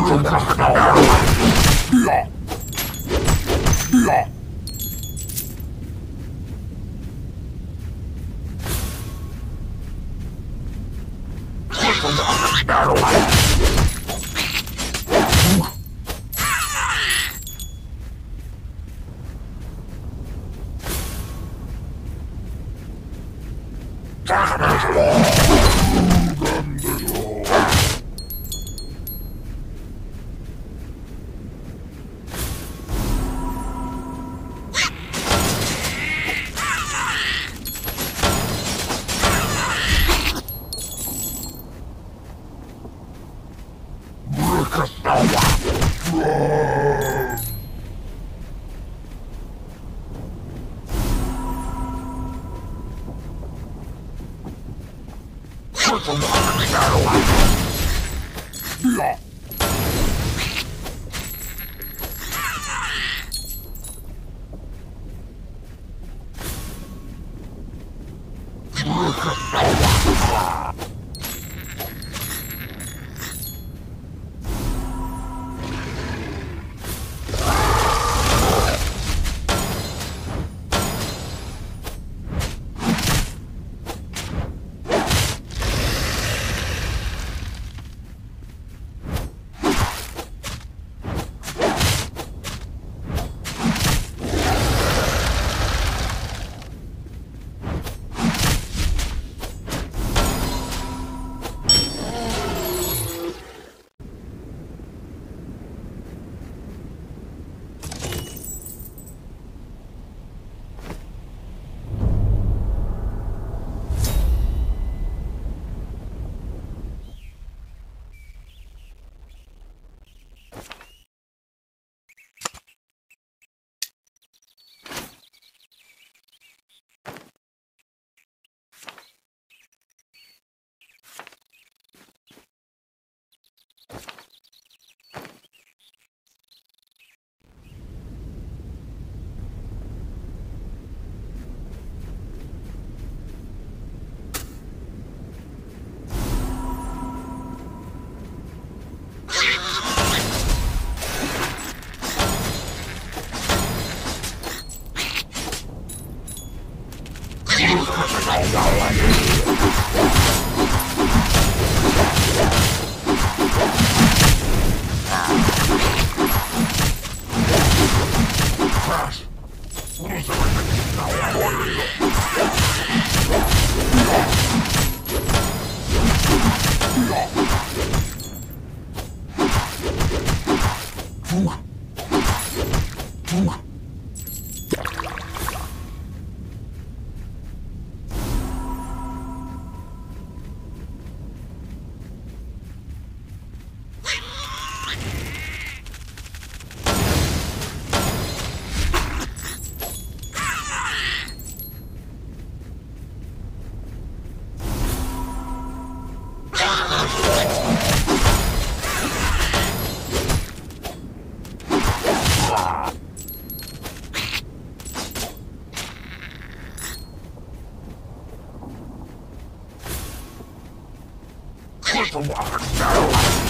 なるほど。Yeah. Boom. Boom. to walk